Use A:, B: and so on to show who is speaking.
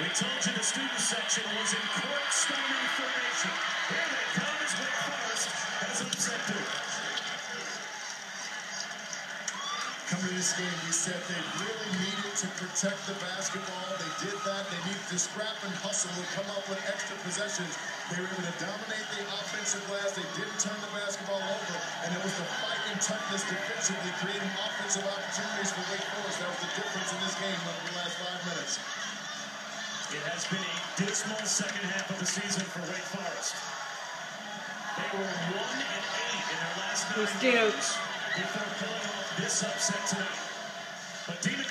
A: We told you the student section was in court storming formation. Here they come as Wake Forest has upset Duke.
B: Coming to this game, we said they really needed to protect the basketball. They did that. They needed to scrap and hustle and come up with extra possessions. They were able to dominate the offensive glass. They didn't turn the basketball over, and it was the fight and toughness defensively, creating offensive opportunities for Wake Forest. That was the difference in this game
A: It has been a dismal second half of the season for Wake Forest. They were one and eight in their last nine games before pulling off this upset tonight. But Demon